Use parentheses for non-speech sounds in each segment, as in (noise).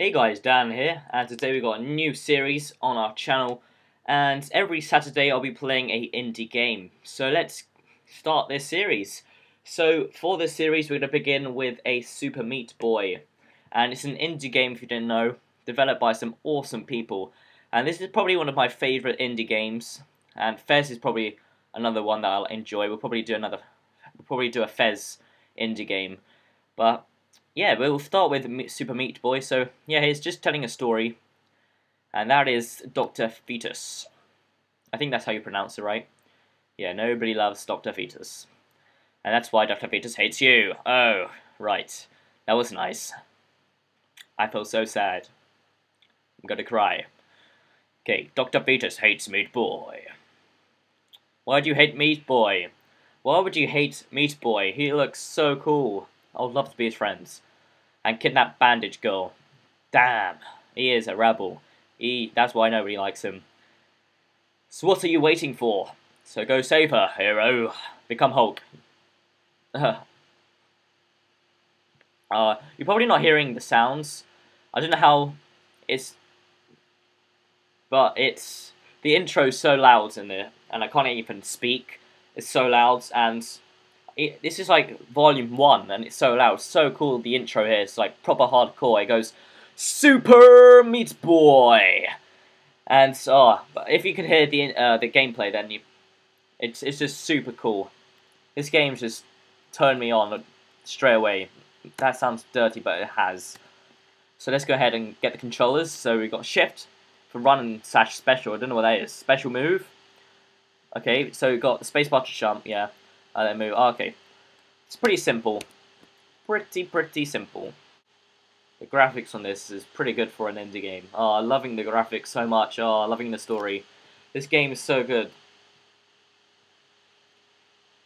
Hey guys, Dan here, and today we got a new series on our channel, and every Saturday I'll be playing a indie game. So let's start this series. So for this series we're going to begin with a Super Meat Boy, and it's an indie game if you didn't know, developed by some awesome people. And this is probably one of my favourite indie games, and Fez is probably another one that I'll enjoy. We'll probably do another, we'll probably do a Fez indie game, but yeah, we'll start with Super Meat Boy. So, yeah, he's just telling a story, and that is Dr. Fetus. I think that's how you pronounce it, right? Yeah, nobody loves Dr. Fetus. And that's why Dr. Fetus hates you. Oh, right. That was nice. I feel so sad. I'm gonna cry. Okay, Dr. Fetus hates Meat Boy. Why do you hate Meat Boy? Why would you hate Meat Boy? He looks so cool. I would love to be his friends and kidnap Bandage Girl. Damn, he is a rebel. He, that's why nobody likes him. So what are you waiting for? So go save her, hero. Become Hulk. (laughs) uh, you're probably not hearing the sounds. I don't know how it's... But it's... The intro's so loud in there, and I can't even speak. It's so loud, and it, this is like volume one, and it's so loud, so cool. The intro here is like proper hardcore. It goes, Super Meat Boy, and oh, if you can hear the uh, the gameplay, then you, it's it's just super cool. This game just turned me on straight away. That sounds dirty, but it has. So let's go ahead and get the controllers. So we've got shift for run and slash special. I don't know what that is. Special move. Okay, so we've got the spacebar to jump, yeah Uh, then move. Oh, okay, it's pretty simple. Pretty, pretty simple. The graphics on this is pretty good for an indie game. Oh, loving the graphics so much. Oh, loving the story. This game is so good.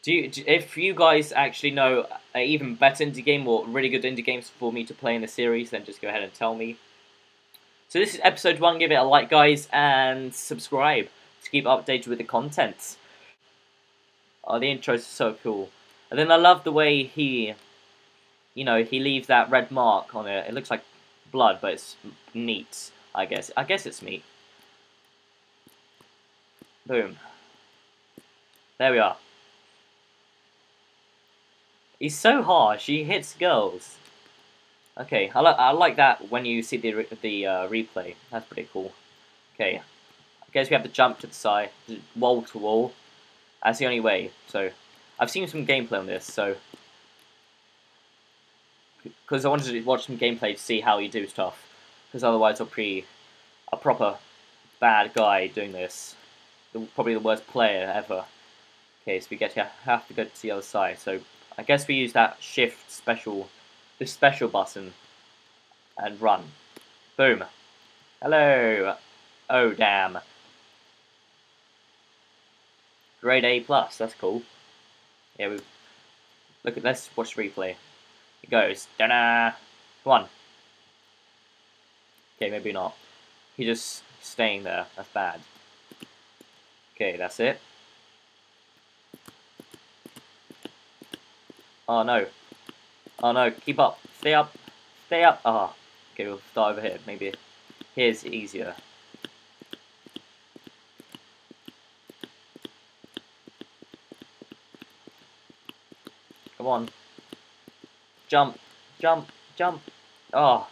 Do you, if you guys actually know an even better indie game or really good indie games for me to play in the series, then just go ahead and tell me. So this is episode 1, give it a like guys, and subscribe to keep updated with the content. Oh, the intro is so cool. And then I love the way he, you know, he leaves that red mark on it. It looks like blood, but it's meat, I guess. I guess it's meat. Boom. There we are. He's so harsh. He hits girls. Okay, I, li I like that when you see the, the uh, replay. That's pretty cool. Okay, I guess we have to jump to the side, wall to wall. That's the only way. So, I've seen some gameplay on this, so... Because I wanted to watch some gameplay to see how you do stuff. Because otherwise I'll be a proper bad guy doing this. Probably the worst player ever. Okay, so we get to have to go to the other side. So, I guess we use that shift special, this special button, and run. Boom. Hello. Oh, damn. Grade A plus. That's cool. Yeah, we look at. Let's watch replay. It goes. Da da. Come on. Okay, maybe not. He's just staying there. That's bad. Okay, that's it. Oh no. Oh no, keep up. Stay up. Stay up. Ah. Oh. Okay, we'll start over here. Maybe here's easier. Come on. Jump. Jump. Jump. Oh.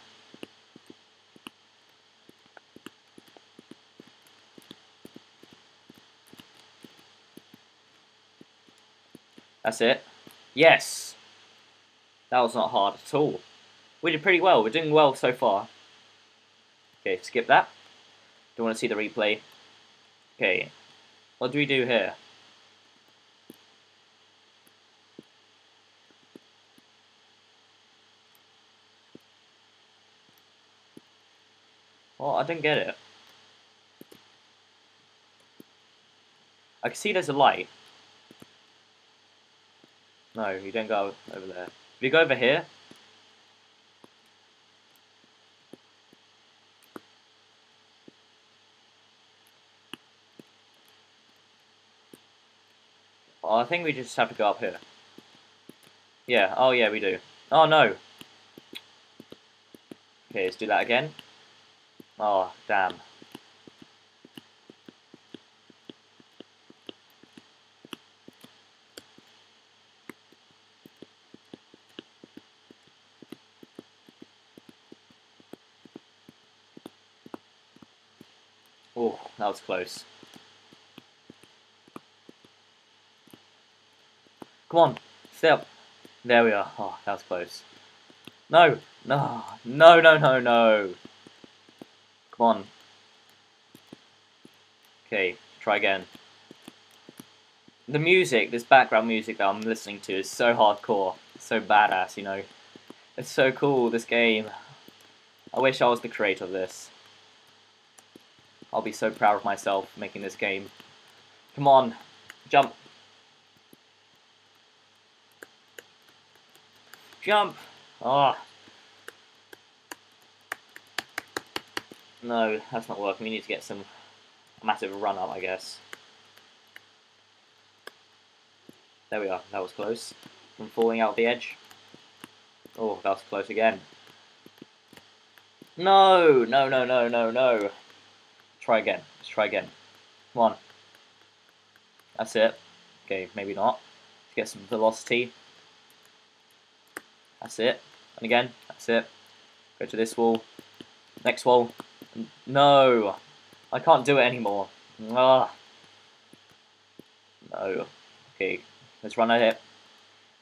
That's it. Yes! That was not hard at all. We did pretty well. We're doing well so far. Okay, skip that. Don't want to see the replay. Okay. What do we do here? Well, I didn't get it. I can see there's a light. No, you don't go over there. If you go over here... Oh, I think we just have to go up here. Yeah, oh yeah, we do. Oh no! Okay, let's do that again. Oh, damn. Oh, that was close. Come on, step. There we are. Oh, that was close. No, no, no, no, no, no. Come on. Okay, try again. The music, this background music that I'm listening to is so hardcore, so badass, you know. It's so cool, this game. I wish I was the creator of this. I'll be so proud of myself making this game. Come on, jump. Jump! Ah. Oh. No, that's not working. We need to get some massive run up, I guess. There we are. That was close. From falling out the edge. Oh, that was close again. No! No, no, no, no, no. Try again. Let's try again. Come on. That's it. Okay, maybe not. Let's get some velocity. That's it. And again, that's it. Go to this wall. Next wall. No. I can't do it anymore. Ah. No. Okay. Let's run at it.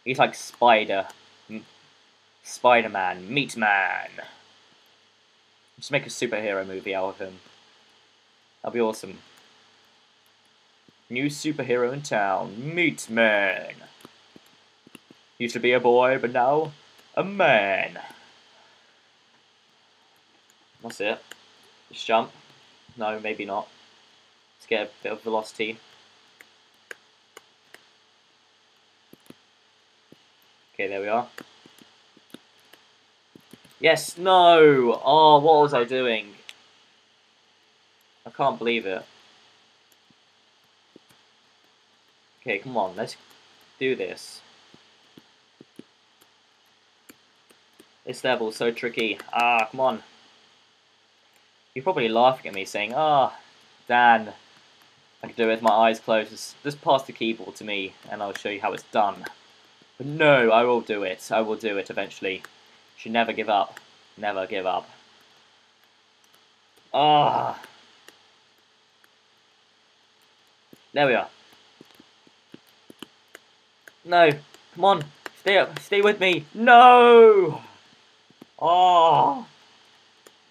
He's like Spider. Spider-Man. Meat Man. Just make a superhero movie out of him. That'll be awesome. New superhero in town. Meat Man. Used to be a boy, but now a man. That's it. Just jump. No, maybe not. Let's get a bit of velocity. Okay, there we are. Yes, no! Oh, what was I doing? I can't believe it. Okay, come on, let's do this. This level's so tricky. Ah, come on. You're probably laughing at me saying, ah, oh, Dan, I can do it with my eyes closed. Just, pass the keyboard to me and I'll show you how it's done. But no, I will do it. I will do it eventually. Should never give up. Never give up. Ah. There we are. No. Come on. Stay up. Stay with me. No! Oh!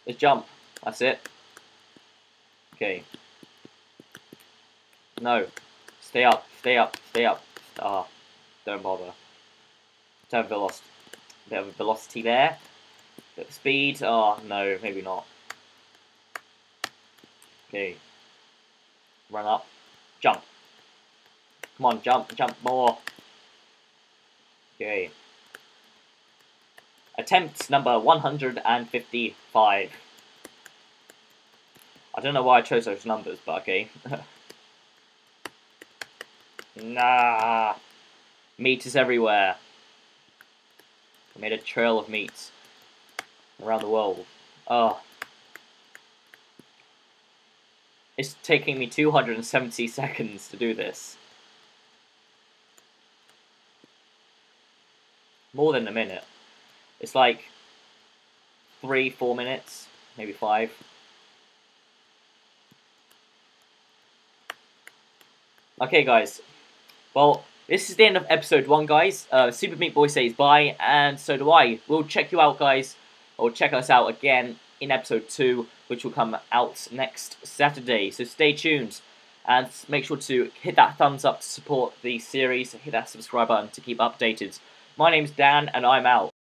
Let's jump. That's it. Okay. No. Stay up. Stay up. Stay up. Ah. Don't bother. Have velocity. Bit of velocity there. Bit of speed. Oh, no. Maybe not. Okay. Run up. Jump. Come on, jump. Jump more. Okay. Attempt number 155. I don't know why I chose those numbers, but okay. (laughs) nah. Meat is everywhere. I made a trail of meat around the world. Oh. It's taking me 270 seconds to do this. More than a minute. It's like three, four minutes, maybe five. Okay, guys. Well, this is the end of episode one, guys. Uh, Super Meat Boy says bye, and so do I. We'll check you out, guys, or check us out again in episode two, which will come out next Saturday. So stay tuned, and make sure to hit that thumbs up to support the series. Hit that subscribe button to keep updated. My name's Dan, and I'm out.